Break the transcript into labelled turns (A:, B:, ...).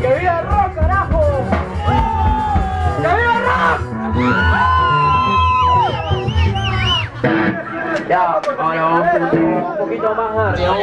A: ¡Que viva el rock, carajo! ¡Que viva el rock! Ya, ahora vamos un poquito más arriba.